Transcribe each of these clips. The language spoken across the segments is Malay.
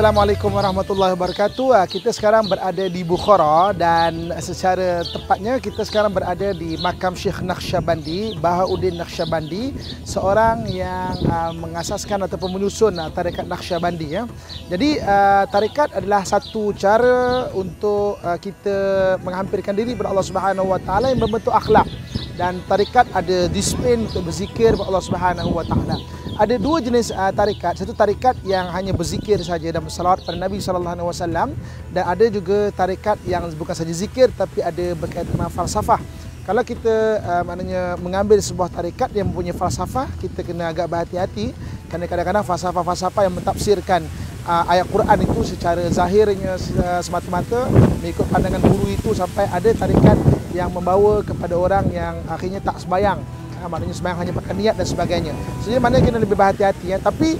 Assalamualaikum warahmatullahi wabarakatuh. Ah, Kita sekarang berada di Bukhara dan secara tepatnya kita sekarang berada di makam Syekh Naqsyabandi, Bahauddin Naqsyabandi, seorang yang uh, mengasaskan ataupun menyusun uh, tarekat Naqsyabandi ya. Jadi tarekat adalah satu cara untuk kita menghampirkan diri kepada Allah Subhanahu Wa Taala yang berbentuk akhlak dan tarekat ada disiplin untuk berzikir kepada Allah Subhanahu Wa Taala ada dua jenis uh, tarikat. Satu tarikat yang hanya berzikir saja dan bersalawat pada Nabi sallallahu alaihi wasallam dan ada juga tarikat yang bukan saja zikir tapi ada berkaitan dengan falsafah. Kalau kita uh, maknanya mengambil sebuah tarikat yang mempunyai falsafah, kita kena agak berhati-hati kerana kadang-kadang falsafah-falsafah yang mentafsirkan uh, ayat Quran itu secara zahirnya uh, semata-mata mengikut pandangan guru itu sampai ada tarikat yang membawa kepada orang yang akhirnya tak sembayang ha, maknanya sembahyang hanya pakai niat dan sebagainya. Jadi mana kena lebih berhati-hati ya. Tapi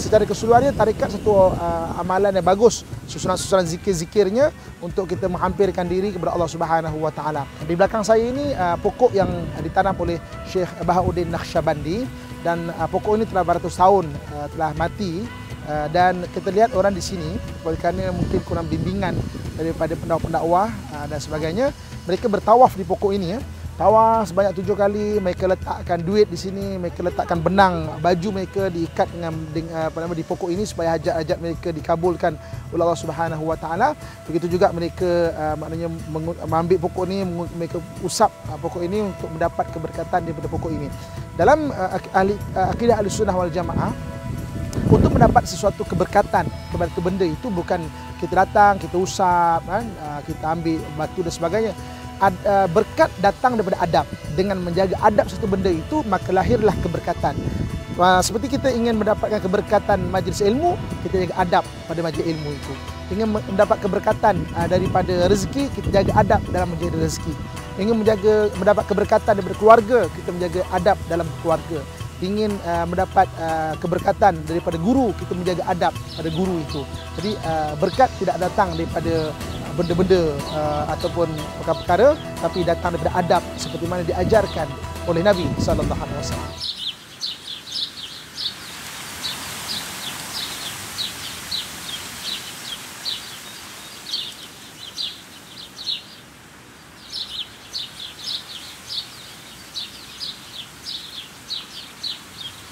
secara keseluruhannya tarikat satu uh, amalan yang bagus. Susunan-susunan zikir-zikirnya untuk kita menghampirkan diri kepada Allah Subhanahu Wa Taala. Di belakang saya ini uh, pokok yang ditanam oleh Syekh Bahauddin Naqsyabandi dan uh, pokok ini telah beratus tahun uh, telah mati uh, dan kita lihat orang di sini kerana mungkin kurang bimbingan daripada pendakwa-pendakwa uh, dan sebagainya mereka bertawaf di pokok ini ya tawaf sebanyak tujuh kali mereka letakkan duit di sini mereka letakkan benang baju mereka diikat dengan, dengan apa nama di pokok ini supaya hajat-hajat mereka dikabulkan oleh Allah Subhanahu Wa Taala. Begitu juga mereka uh, maknanya mengambil pokok ini mereka usap uh, pokok ini untuk mendapat keberkatan daripada pokok ini. Dalam uh, ahli uh, akidah ahli sunnah wal jamaah untuk mendapat sesuatu keberkatan kepada benda itu bukan kita datang kita usap kan uh, kita ambil batu dan sebagainya ad, uh, berkat datang daripada adab. Dengan menjaga adab satu benda itu, maka lahirlah keberkatan. Uh, seperti kita ingin mendapatkan keberkatan majlis ilmu, kita jaga adab pada majlis ilmu itu. Ingin mendapat keberkatan uh, daripada rezeki, kita jaga adab dalam menjaga rezeki. Ingin menjaga mendapat keberkatan daripada keluarga, kita menjaga adab dalam keluarga. Ingin uh, mendapat uh, keberkatan daripada guru, kita menjaga adab pada guru itu. Jadi uh, berkat tidak datang daripada benda-benda uh, ataupun perkara-perkara tapi datang daripada adab seperti mana diajarkan oleh Nabi sallallahu alaihi wasallam.